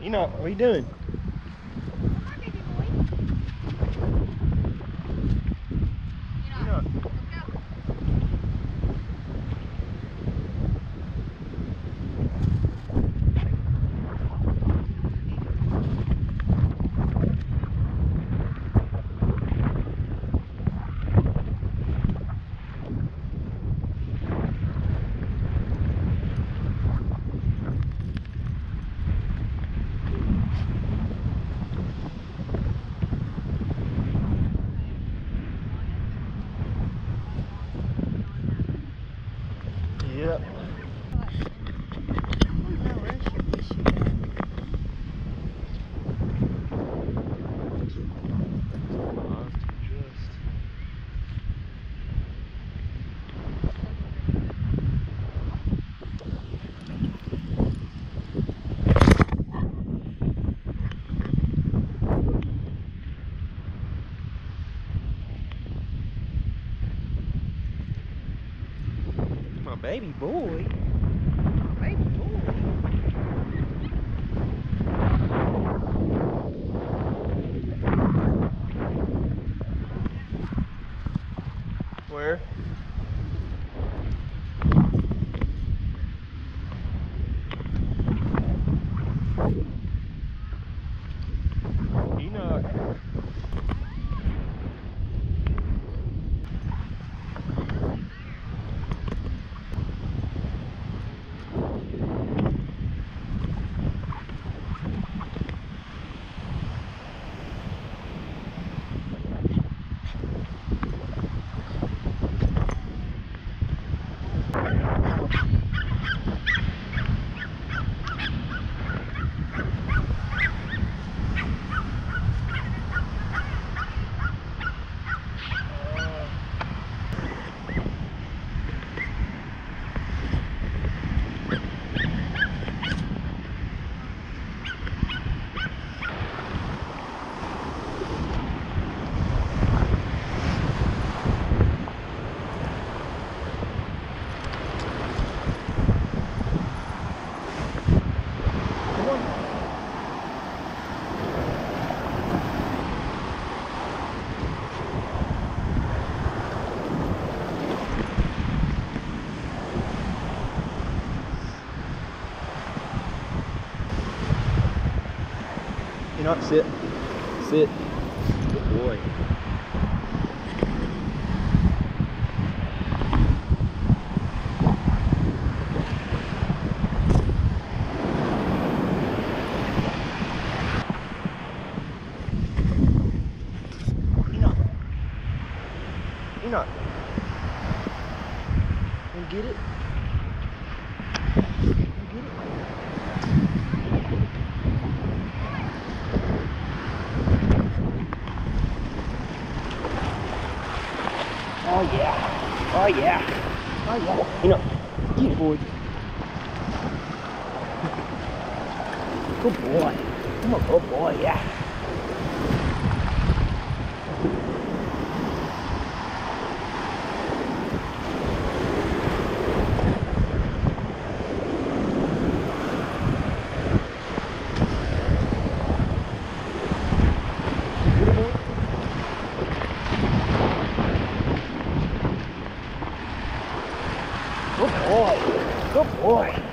Enoch, what are you doing? Enoch. Yep. My baby boy. My baby boy. Where? Enoch. Come on. Know, sit. Sit. Good boy. Enoch. Enoch. You get it? You get it? Oh yeah. Oh yeah. Oh yeah. Enoch. Get it, boy. Good boy. Come on, good boy, yeah. Good boy.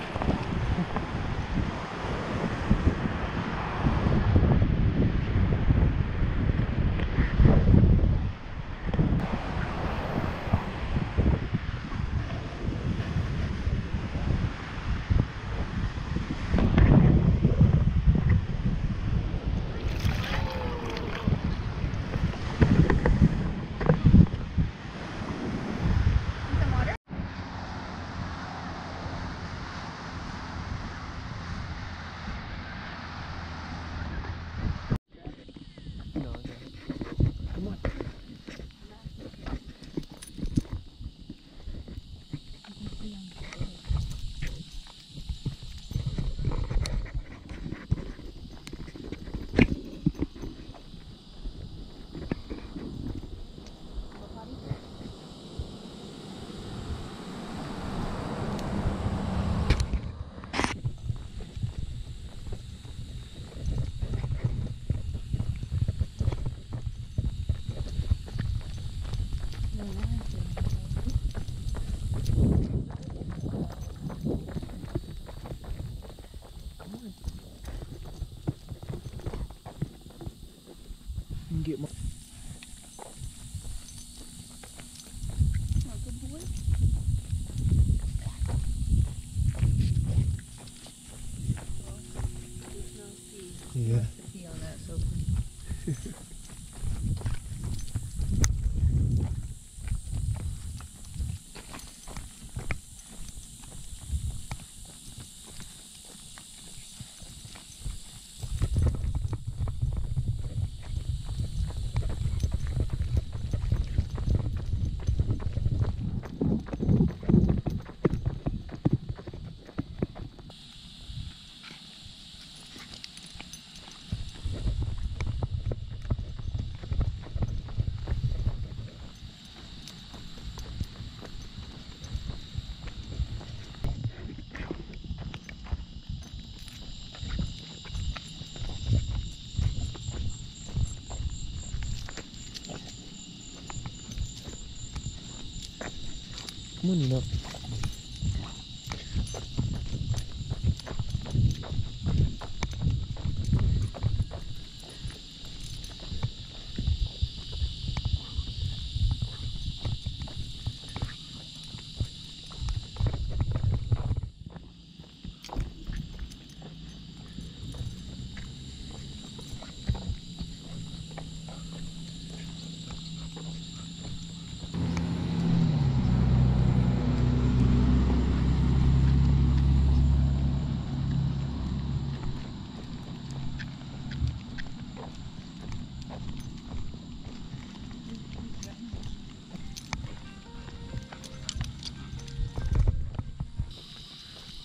Come on, you know.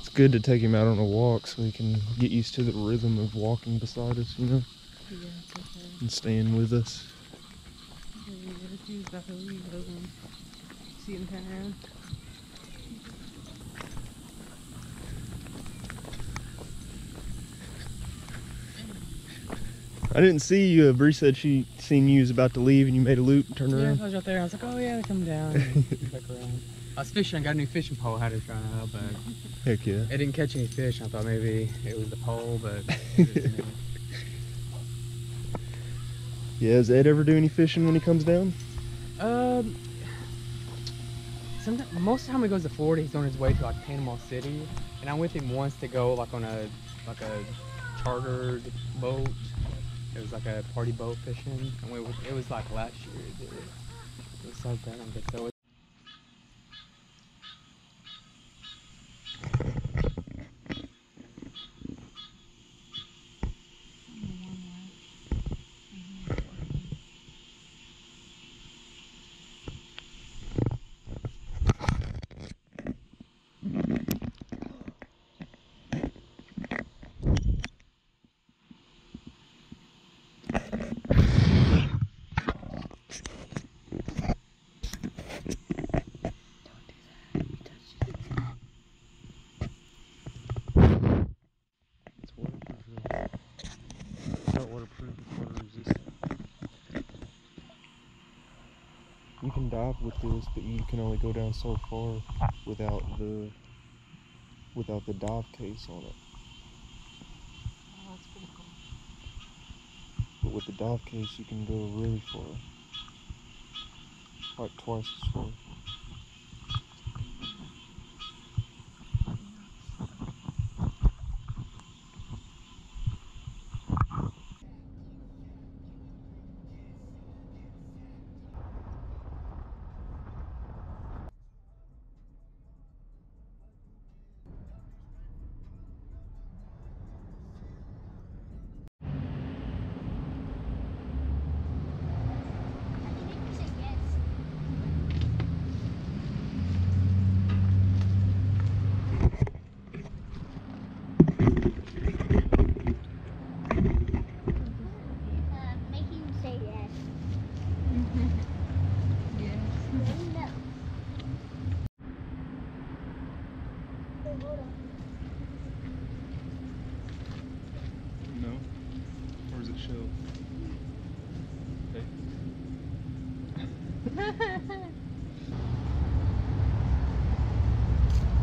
It's good to take him out on a walk so he can get used to the rhythm of walking beside us, you know, Yeah, sure. and staying with us. Yeah, he's about to leave. I can see him turn around. I didn't see you. Uh, Bree said she seen you was about to leave and you made a loop and turned Yeah, around. I was right there. I was like, oh yeah, come down. Back around. I was fishing. I got a new fishing pole. I had to try it out, but Heck yeah. it didn't catch any fish. I thought maybe it was the pole, but. Yeah, does Ed ever do any fishing when he comes down? um, sometimes, most of the time he goes to Florida, he's on his way to like Panama City, and I'm with him once to go like on a like a chartered boat. It was like a party boat fishing, and we, it was like last year. It, it was so bad. I'm good. So it, It's waterproof. It's not waterproof, it's water resistant. You can dive with this, but you can only go down so far without the without the dive case on it. Oh, that's pretty cool. But with the dive case, you can go really far, like twice as far. Uh, make him say yes. Yes. No. Wait, hold on. No. Or is it shell?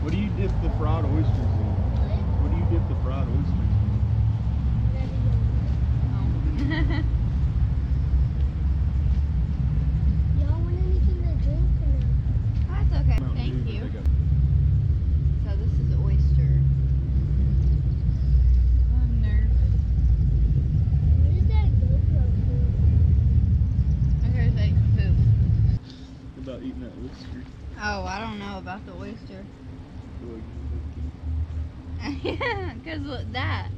What do you dip the fried oysters in? What do you dip the fried oysters in? Y'all want anything to drink or no? That's okay. Thank you. So this is oyster. I'm nervous. What is that GoPro for? Okay, like food. About eating that oyster. Oh, I don't know about the oyster. yeah, because that?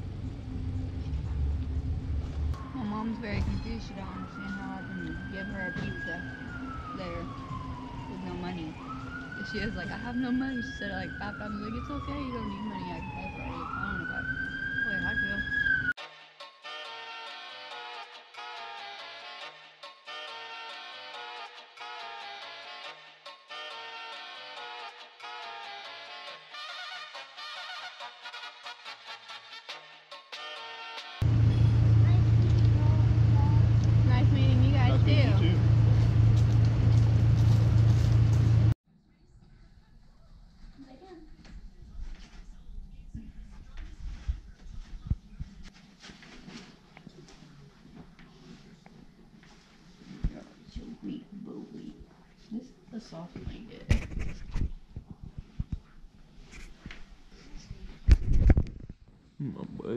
Mom's very confused. She don't understand how I can give her a pizza there with no money. And she was like, I have no money. She said like five times. Like, it's okay. You don't need money. I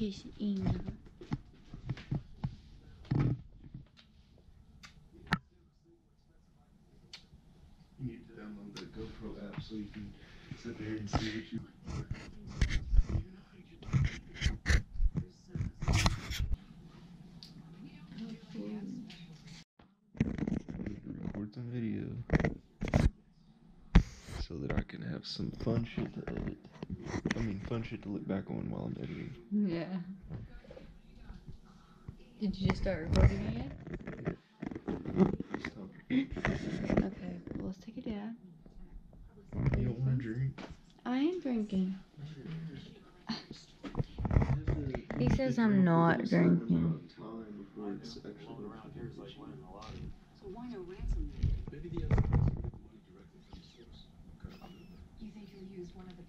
Kiss in. You need to download the GoPro app so you can sit there and see what you. Record some video so that I can have some fun shit to edit. I mean, fun shit to look back on while I'm editing. Yeah. Did you just start recording again? Okay, well, let's take it down. You don't want to drink? I am drinking. He says I'm not drinking.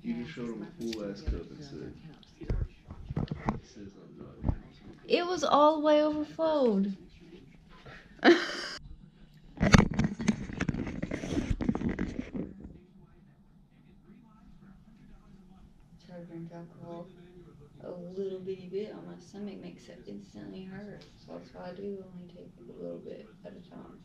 You just showed him a full ass cup and said, he says I'm not. It was all the way overflowed. Try to drink alcohol a little bitty bit on my stomach makes it instantly hurt. So that's why I do only take a little bit at a time.